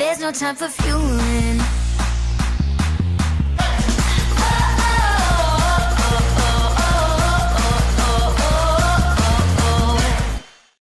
There's no time for fueling.